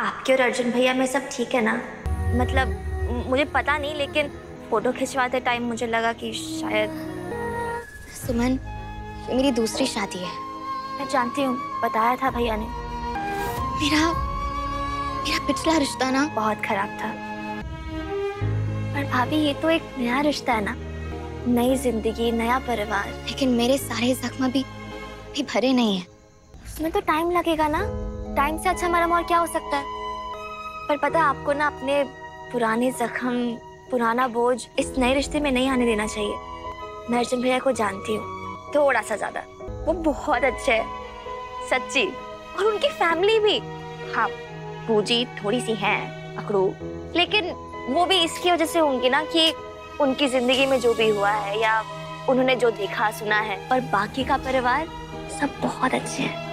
आपके और अर्जुन भैया में सब ठीक है ना? मतलब मुझे पता नहीं लेकिन फ़ोटो खिंचवाते टाइम मुझे लगा कि शायद सुमन ये मेरी दूसरी शादी है। मैं जानती हूँ बताया था भैया ने। मेरा मेरा पिछला रिश्ता ना बहुत खराब था। पर भाभी ये तो एक नया रिश्ता है ना? नई ज़िंदगी नया परिवार। लेकिन मेरे सारे जख्म भी भी भरे नहीं है। उसमें तो टाइम लगेगा ना? टाइम से अच्छा मरम और क्या हो सकता है? पर पता आपको ना अपने पुराने जख्म, पुराना बोझ इस नए रिश्ते में नहीं आने देना चाहिए। मैं अर्जुन भैया को जानती हूँ, थोड़ा सा ज़्यादा। वो बहुत अच्छे हैं, सच्ची। और उनकी फैमिली भी। हाँ पूजी थोड़ी सी है अकड़ू लेकिन वो भी इसकी वजह से होंगी ना कि उनकी ज़िंदगी में जो भी हुआ है या उन्होंने जो देखा, सुना है। पर बाकी का परिवार सब बहुत अच्छे हैं।